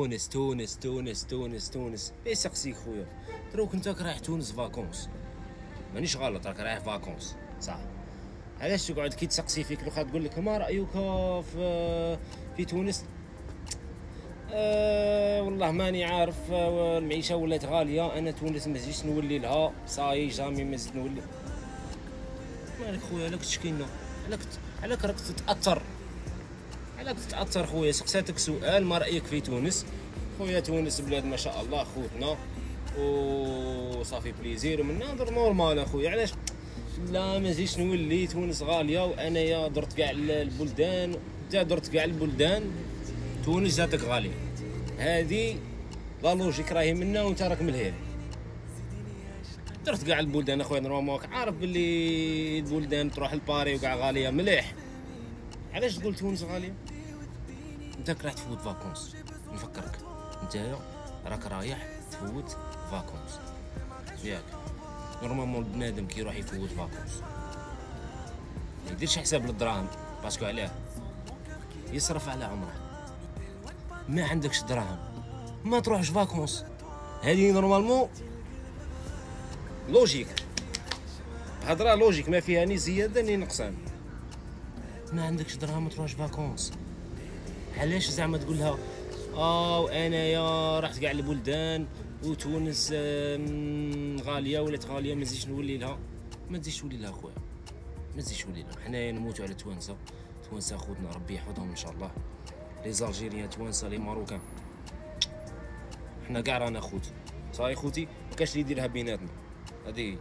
تونس تونس تونس تونس تونس. إيه سقسيك خويا؟ دروك انت رايح تونس vacances. مانيش غلط راك رايح vacances. صح. علاش تقعد كي تسقسي فيك؟ الاخرى تقول لك ما رأيك في في تونس؟ أه والله ماني عارف. المعيشة ولات غالية. أنا تونس ما زيدش نولي لها. صاي جامي ما زيد نولي. مالك خويا؟ علاك تشكينا علاك علاك راك تتاثر علاك تتاثر خويا سقساتك سؤال ما رأيك في تونس؟ خويا تونس بلاد ما شاء الله خوتنا. و ça fait plaisir ومن ناظر normal أخويا. علاش؟ لا ما زيدش نولي تونس غالية وأنايا درت كاع البلدان. انت درت كاع البلدان تونس جاتك غالية. هذه la logique راهي منا وانت راك من الهير درت كاع البلدان أخويا normal عارف باللي البلدان تروح لباري وكاع غالية مليح. علاش تقول تونس غاليه انت راح تفوت vacances. نفكرك. انت راك رايح تفوت vacances. ياك. normalement البنادم كي يروح يفوت vacances. ما يديرش حساب للدراهم. parce que علاه. يصرف على عمره. ما عندكش دراهم. ما تروحش vacances. هذه normalement logique. هضرة logique. ما فيها ni زيادة ni نقصان. ما عندكش دراهم ما تروحش vacances علاش زعما تقول لها آه وأنايا رحت كاع البلدان وتونس غالية ولات غالية ما نزيدش نولي لها. ما تزيدش تولي لها خويا. ما تزيدش تولي لها. حنايا نموتوا على توانسة. توانسة خوتنا ربي يحفظهم إن شاء الله. les Algériens توانسة les Marocains. حنا كاع رانا خوت. صاي خوتي ما كاش اللي يديرها بيناتنا. هذه.